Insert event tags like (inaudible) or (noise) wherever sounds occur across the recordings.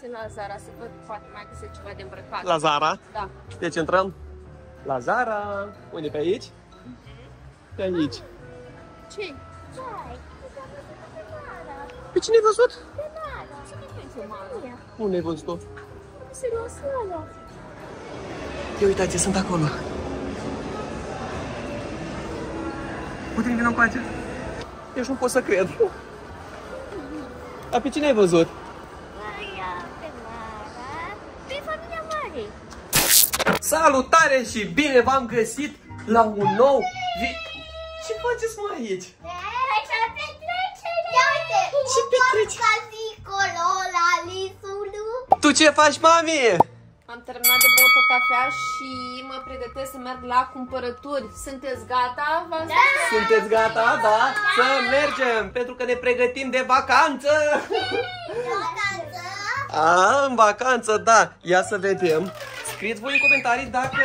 Puțin la Zara să văd, poate mai găsesc ceva de îmbrăcat. La Zara. Da. Deci intrăm la Zara. Unde pe aici? Pe aici. Ce? Pe cine ai văzut? Cine e Unde ai văzut-o? Serios, ăla. Ia uitați, sunt acolo. Putem vino încoace? Eu nu pot să cred. Dar pe cine ai văzut? Maria, pe Mara, pe familia mare. Salutare și bine v-am găsit la un nou vi... Ce faceți mă aici? Aici petrecere! Ia uite! Ce petrecere? Casicolo la Lisulu. Tu ce faci, mami? Am terminat de băut o cafea și mă pregătesc să merg la cumpărături. Sunteți gata? V-am Da. spus. Sunteți gata? Da? Să mergem, pentru că ne pregătim de vacanță! Vacanță. A, în vacanță, da! Ia să vedem. Scrieți voi în comentarii dacă...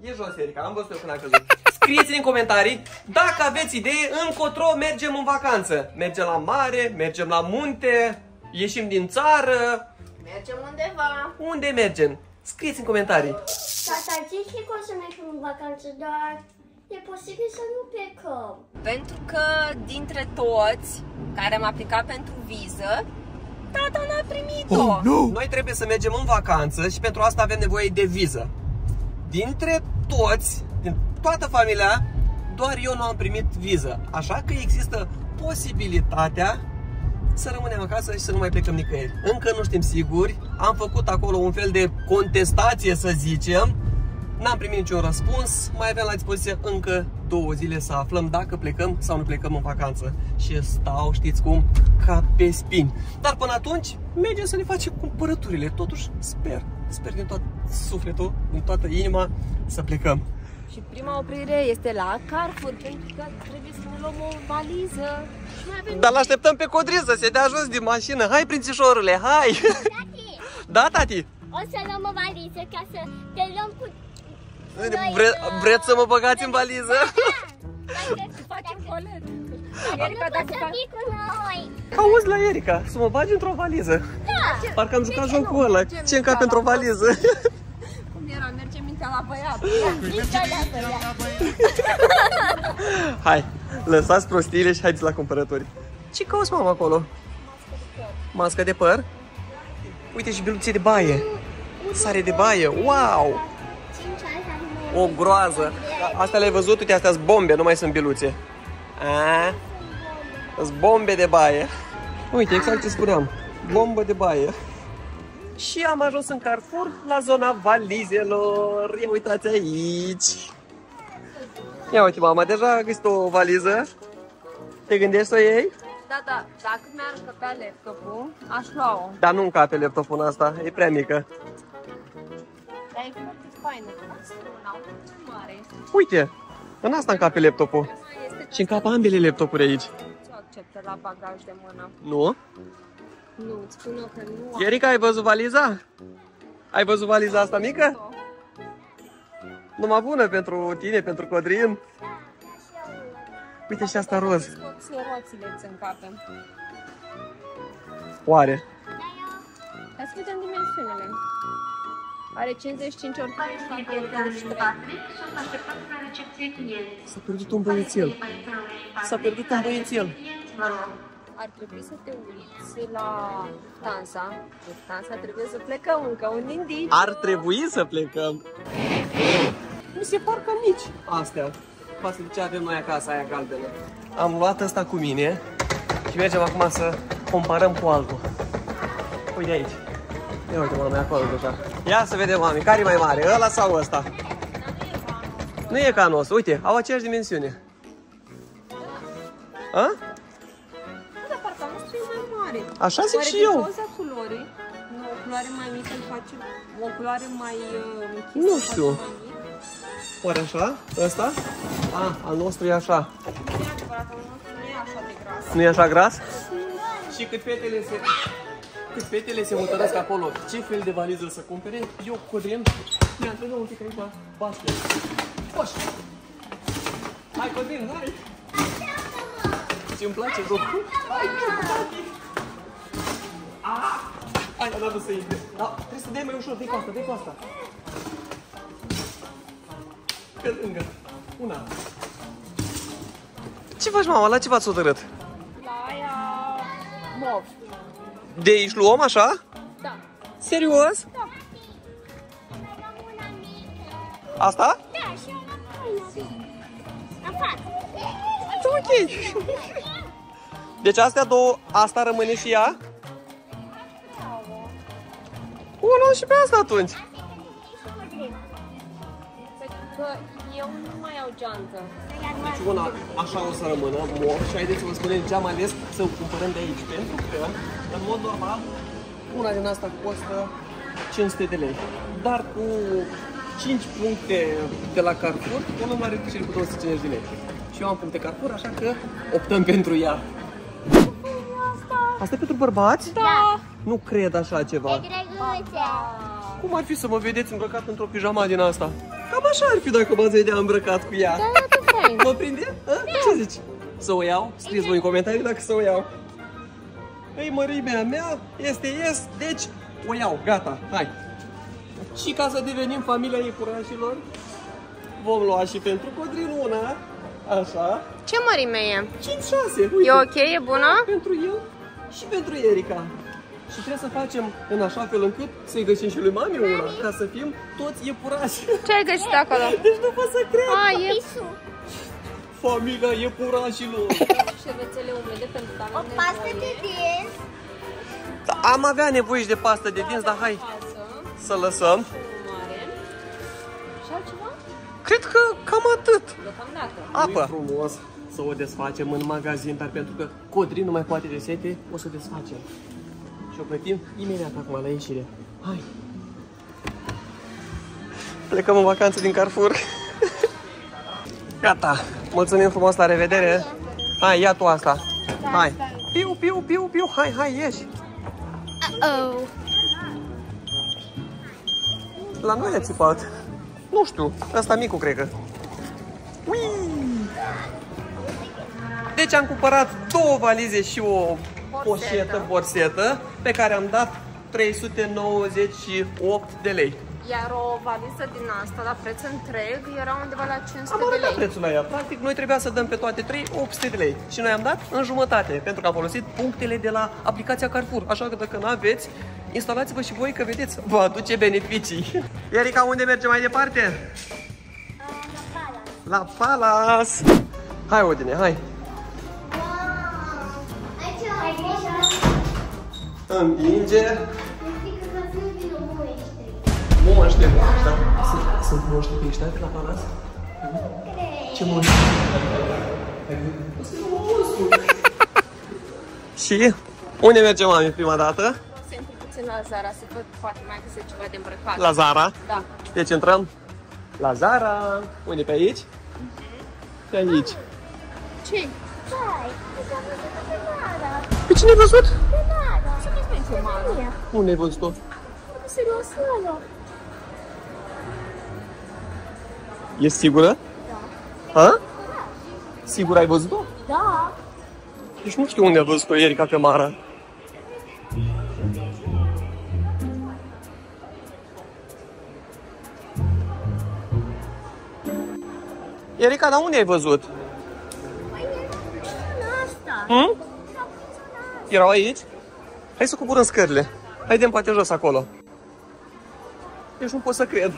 E jos, Erica, am văzut eu când a căzut. Scrieți în comentarii dacă aveți idee încotro mergem în vacanță. Mergem la mare, mergem la munte, ieșim din țară. Mergem undeva. Unde mergem? Scrieți în comentarii. Tata, zici că o să mergem în vacanță, dar e posibil să nu plecăm. Pentru că dintre toți care am aplicat pentru viză, tata n-a primit-o. Oh, no. Noi trebuie să mergem în vacanță și pentru asta avem nevoie de viză. Dintre toți, din toată familia, doar eu nu am primit viză. Așa că există posibilitatea să rămânem acasă și să nu mai plecăm nicăieri. Încă nu știm siguri. Am făcut acolo un fel de contestație, să zicem. N-am primit niciun răspuns. Mai avem la dispoziție încă două zile să aflăm dacă plecăm sau nu plecăm în vacanță. Și stau, știți cum, ca pe spini. Dar până atunci, mergem să ne facem cumpărăturile. Totuși, sper, sper din tot sufletul, din toată inima, să plecăm. Și prima oprire este la Carrefour, pentru că trebuie să ne luăm o valiză. Și mai avem Dar l-așteptăm pe Codrin să se dea jos din mașină. Hai, prințișorule, hai! Tati, Da, tati? o să luăm o valiză ca să te luăm cu... Vre, vreți să mă băgați în valiză? Să facem colet. Nu Erica, poți dacă să fii cu noi. Auzi la Erica, să mă bagi într-o valiză. Da. Parcă am jucat jocul ăla. Ce încape într-o valiză? cum era, merge mintea la băiat. Hai, lăsați prostiile și haideți la cumpărături. Ce cauți, mama, acolo? Mască de păr? Uite și biluțe de baie. Sare de baie, wow! Cinci ani, O groază. A- Astea le-ai văzut? Uite, astea sunt bombe, nu mai sunt biluțe. A? Sunt bombe de baie. Uite, exact ce spuneam. Bombă de baie. Și am ajuns în Carrefour, la zona valizelor. Ia uitați aici. Ia uite, mama, deja a găsit o valiză. Te gândești să o iei? Da, da, dacă mi-ar încăpea laptopul, aș lua-o. Dar nu încape laptopul în asta, e prea mică. Dar e foarte faină. Una mare. Uite, în asta încape laptopul. Asta este Și încap ambele laptopuri aici. ce acceptă la bagaj de mână. Nu? Nu, îți spun eu că nu am. Erica, ai văzut valiza? Ai văzut valiza asta mică? Numai bună pentru tine, pentru Codrin. Uite și asta roz. Scoți roțile îți încape. Oare? Hai să vedem dimensiunile. Are 55 ori 23. S-a pierdut un băiețel. S-a pierdut un băiețel. Ar trebui să te uiți la Lufthansa. Lufthansa trebuie să plecăm încă un indici. Ar trebui să plecăm. Mi se par cam mici astea. Față de ce avem noi acasă, aia galbenă. Am luat asta cu mine și mergem acum să comparăm cu altul. Uite aici. Ia uite, mami, acolo deja. Ia să vedem, mami, care e mai mare, ăla sau ăsta? Nu e ca al nostru, uite, au aceeași dimensiune. A? Dar parcă al nostru e mai mare. Așa zic Oare și din eu. cauza culorii? Nu, o culoare mai mică îl face o culoare mai uh, închisă. Nu îl face știu. mai mic. Oare așa? Ăsta? A, al nostru e așa. E adevărat, al nostru nu e așa de gras. Nu e așa gras? Și cât fetele se... Cât fetele se mutăresc acolo, ce fel de valiză să cumpere, eu cu Codrin ne antrenăm un pic aici la basket. Poș! Hai, Codrin, hai! Ce îmi place jocul. Hai, tati! Ah! Hai, n-am vrut să intre. Da, trebuie să dai mai ușor, dai cu asta, dai cu asta. Pe lângă. Una. Ce faci, mama? La ce v-ați hotărât? La aia mov. De aici luăm așa? Da. Serios? Da. Asta? Da, și eu înapoi. În față. Ok. Deci astea două, asta rămâne și ea? O, luăm și pe asta atunci. Pentru că eu nu mai au geantă. Deci una așa o să rămână, mor, și haideți să vă spunem ce am ales să o cumpărăm de aici, pentru că, în mod normal, una din asta costă 500 de lei. Dar cu 5 puncte de la Carrefour, o luăm la reducere cu 250 de lei. Și eu am puncte Carrefour, așa că optăm pentru ea. Asta e pentru bărbați? Da. Nu cred așa ceva. Drăguțe. Cum ar fi să mă vedeți îmbrăcat într-o pijama din asta? Cam așa ar fi dacă m-ați vedea îmbrăcat cu ea. Da, arată fain. Mă prinde? A? Ce zici? Să o iau? Scrieți voi în comentarii dacă să o iau. Ei, mărimea mea este yes, deci o iau, gata, hai. Și ca să devenim familia iepurașilor, vom lua și pentru Codrin una, așa, Ce mărime e? 5-6, uite. E ok? E bună? Pentru el și pentru Erica. Și trebuie să facem în așa fel încât să-i găsim și lui mami una, ca să fim toți iepurași. Ce ai găsit acolo? (laughs) Deci nu pot să cred. A, e Familia iepurașilor. șervețele umede pentru că O avem pastă de nevoie. dinți. Da, Am avea nevoie și de pastă de dinți, dar hai Față, să lăsăm. mare. Și altceva? Cred că cam atât. Deocamdată. Apă. Nu frumos să o desfacem în magazin, dar pentru că Codrin nu mai poate de sete, o să desfacem. Și o plătim imediat acum la ieșire. Hai. Plecăm în vacanță din Carrefour. Gata. Mulțumim frumos, la revedere. Hai, ia tu asta. Hai. Piu, piu, piu, piu. Hai, hai, ieși. Oh. La noi a țipat. Nu știu, ăsta micu, cred că. Ui! Deci am cumpărat două valize și o poșetă, borsetă, pe care am dat 398 de lei. Iar o valiză din asta, la preț întreg, era undeva la 500 Am de arătat lei. prețul la ea. Practic, noi trebuia să dăm pe toate trei 800 de lei. Și noi am dat în jumătate, pentru că am folosit punctele de la aplicația Carrefour. Așa că dacă nu aveți, instalați-vă și voi că vedeți, vă aduce beneficii. (laughs) Erica, unde merge mai departe? La Palace! Hai, Odine, hai! Împinge Frică că fiu din omuiește. moștri. Da? Sunt, sunt moștri pe ăștia de la Palace? Ce moștri? Și unde mergem, mami, prima dată? Să intru puțin la Zara, să văd poate mai găsesc ceva de îmbrăcat. La Zara. Da. Deci intrăm la Zara. Unde pe aici? Pe aici. Ce? Hai, să văzut pe Mara. Pe cine ai văzut? Pe Mara. Ce vezi pentru mare? Mia. Unde ai văzut-o? Serios, Mara. E sigură? Da. Ha? Sigur ai văzut-o? Da. Deci nu știu unde a văzut-o Erica pe Mara. Erica, dar unde ai văzut? Păi era în asta. Hm? Erau aici? Hai să coborăm scările. Haidem poate jos acolo. Deci nu pot să cred.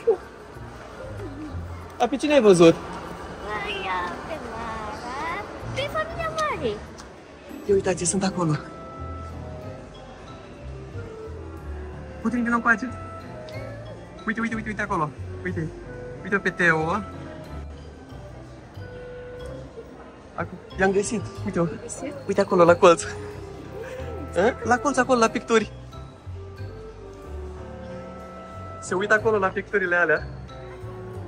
Dar pe cine ai văzut? Aia, pe Mara. Pe familia mare. Ia uitați, sunt acolo. Putem vino încoace? Uite, uite, uite, uite acolo. Uite. Uite pe Teo. Acum, i-am găsit. Uite-o. Uite acolo, la colț. A? La colț, acolo, la picturi. Se uită acolo la picturile alea.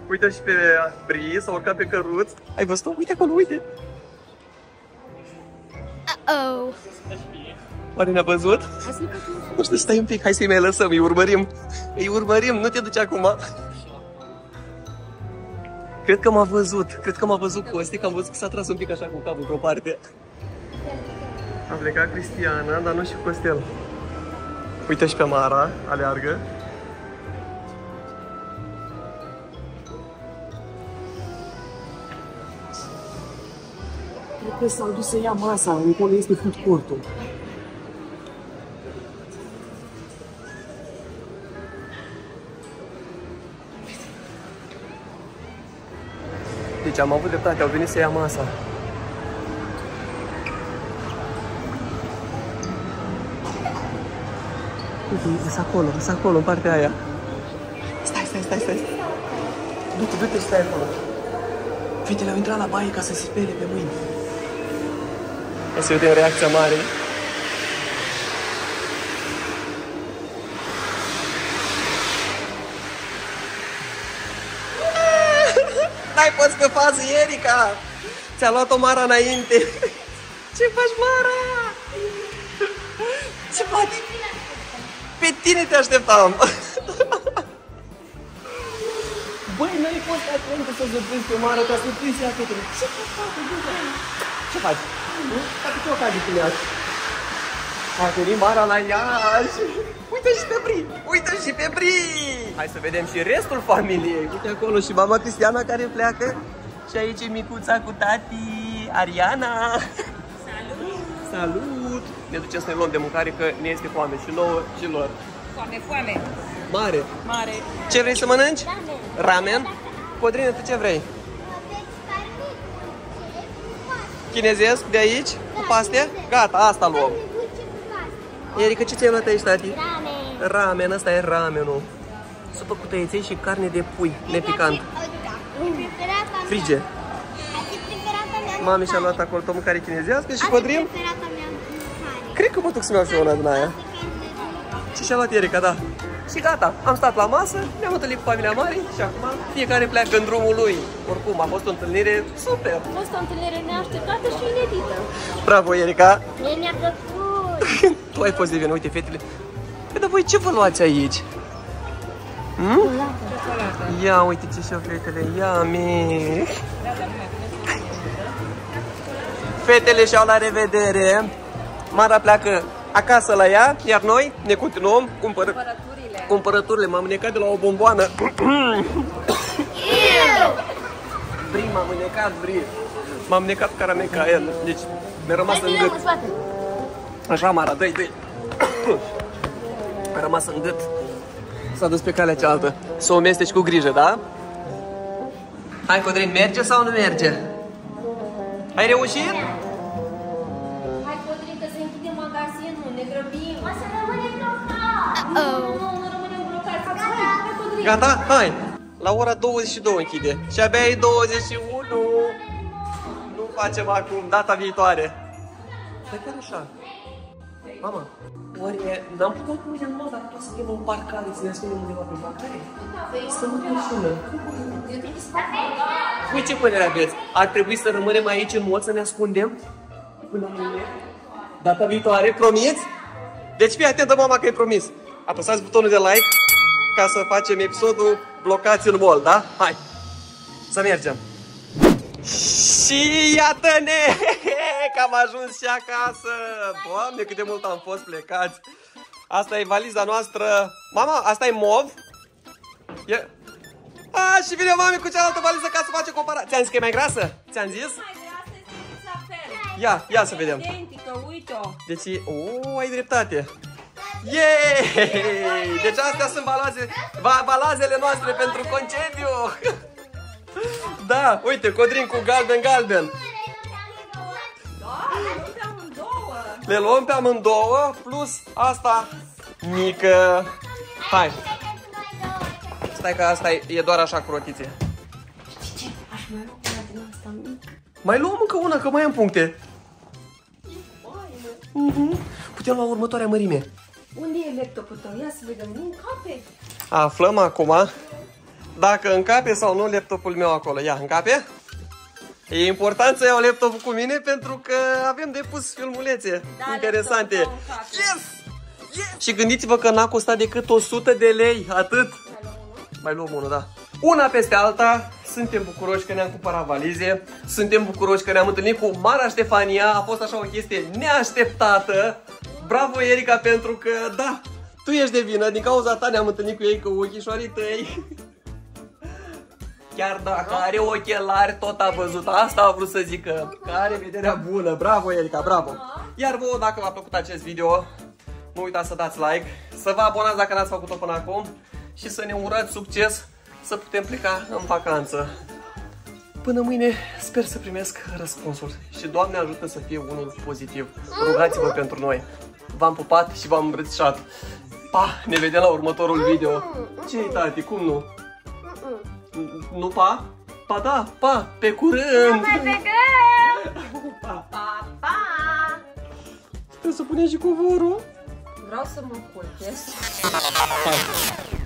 Uite și pe Bri, s-a urcat pe căruț. Ai văzut-o? Uite acolo, uite. Oh. Oare ne-a văzut? Nu știu, stai un pic, hai să-i mai lăsăm, îi urmărim. Îi urmărim, nu te duci acum. Cred că m-a văzut, cred că m-a văzut Costi, că am văzut că s-a tras un pic așa cu capul într-o parte. A plecat Cristiana, dar nu și Costel. Uite și pe Mara, aleargă. Cred că s-au dus să ia masa, încolo este food court-ul. Deci am avut dreptate, au venit să ia masa. Uite, e acolo, e acolo, în partea aia. Stai, stai, stai, stai. Du-te, du-te, stai acolo. Fetele au intrat la baie ca să se spele pe mâini. O să vedem reacția mare. (laughs) N-ai poți pe fază, Erika! Ți-a luat-o Mara înainte. Ce faci, Mara? Ce faci? Pe tine te așteptam. Băi, n-ai fost atent să zăpezi pe Mara ca să prinzi ea fetele. Ce faci, Ce faci? Poate ce ocazie țineați? A venit Mara la Iași. Uite și pe Bri! Uite și pe Bri! Hai să vedem și restul familiei. Uite acolo și mama Cristiana care pleacă. Și aici e micuța cu tati, Ariana. Salut! Salut! Ne ducem să ne luăm de mâncare că ne este foame și nouă și lor. Foame, foame. Mare! Mare. Ce vrei să mănânci? Ramen. Ramen? Codrine, tu ce vrei? Aveți carne cu ce? Cu paste. Chinezesc de aici? Cu paste? Gata, asta luăm. Carne dulce cu paste. Erica, ce ți-ai luat aici, tati? Ramen. Ramen, ăsta e ramenul. Supă cu tăieței și carne de pui, nepicant. Preferata mea. Frige. Mami și-a mâncare. luat acolo tot mâncare chinezească și Asta e codrim. preferata mea mâncare. Cred că mă duc să-mi iau și una din aia. Asta e carne de- Și și-a luat Erica, da. Și gata, am stat la masă, ne-am întâlnit cu familia mare și acum fiecare pleacă în drumul lui. Oricum, a fost o întâlnire super. A fost o întâlnire neașteptată și inedită. Bravo, Erica! Mie mi-a plăcut. (laughs) tu ai fost de vină, uite, fetele. Păi, dar voi ce vă luați aici? Hmm? Ia, uite ce și fetele, ia mi. Fetele și-au la revedere. Mara pleacă acasă la ea, iar noi ne continuăm cumpăr Cumpărăturile. cumpărăturile. M-am necat de la o bomboană. Bri, m-am necat, Bri. M-am necat cu caramecael. Deci mi-a rămas în gât. Așa, Mara, dă-i, dă-i. A rămas în gât. S-a dus pe calea cealaltă. Să o mesteci cu grijă, da? Hai, Codrin, merge sau nu merge? Ai reușit? Hai, Codrin, că se închide magazinul, ne grăbim. O să rămânem blocați. Nu, nu rămânem blocați. Hai, hai, Codrin. Gata? Hai! La ora 22 închide. Și abia e 21. Nu facem acum, data viitoare. Dar chiar așa. Mama, oare n-am putea merge numai dacă tot suntem în parcare, să ne ascundem undeva pe parcare? Să nu persoană. Voi ce părere aveți? Ar trebui să rămânem aici în mod să ne ascundem? Până mâine? Data viitoare, promiți? Deci fii atentă, mama, că e promis. Apăsați butonul de like ca să facem episodul blocați în mall, da? Hai! Să mergem! Și iată-ne (laughs) că am ajuns și acasă! Doamne, cât de mult am fost plecați! Asta e valiza noastră. Mama, asta e mov? E... A, și vine mami cu cealaltă valiză ca să face comparație. Ți-am zis că e mai grasă? Ți-am zis? Hai, de asta e la fel. Ia, ia să vedem. Identică, uite-o. Deci, o, ai dreptate. Yay! (laughs) Deci astea sunt balaze, ba, balazele noastre pentru concediu. (laughs) Da, uite, Codrin cu galben-galben. Da, nu pe amândouă. Le luăm pe amândouă, plus asta mică. Hai, stai că asta e, e doar așa cu rotițe. Aș mai lua una din asta mică. Mai luăm încă una, că mai am puncte. Mhm. Putem lua următoarea mărime. Unde e laptopul tău? Ia să vedem. Nu încape. Aflăm acum dacă încape sau nu laptopul meu acolo. Ia, încape? E important să iau laptopul cu mine pentru că avem de pus filmulețe Da, interesante. laptopul tău încape. Yes! yes! Și gândiți-vă că n-a costat decât 100 de lei, atât. Mai luăm unul, da. Una peste alta, suntem bucuroși că ne-am cumpărat valize, suntem bucuroși că ne-am întâlnit cu Mara Ștefania, a fost așa o chestie neașteptată. Bravo, Erica, pentru că, da, Tu ești de vină, din cauza ta ne-am întâlnit cu ei cu ochișorii tăi. Chiar dacă are ochelari, tot a văzut. Asta a vrut să zică. Că are vederea bună. Bravo, Erica, bravo. Iar vouă, dacă v-a plăcut acest video, nu uitați să dați like, să vă abonați dacă n-ați făcut-o până acum și să ne urați succes să putem pleca în vacanță. Până mâine sper să primesc răspunsul și Doamne ajută să fie unul pozitiv. Rugați-vă pentru noi. V-am pupat și v-am îmbrățișat. Pa, ne vedem la următorul video. ce tati, cum nu? Nu pa? Pa da, pa, pe curând! Mai pe gând! (laughs) Pa. Pa, pa! Trebuie să punem și covorul. Vreau să mă culpez. Hai.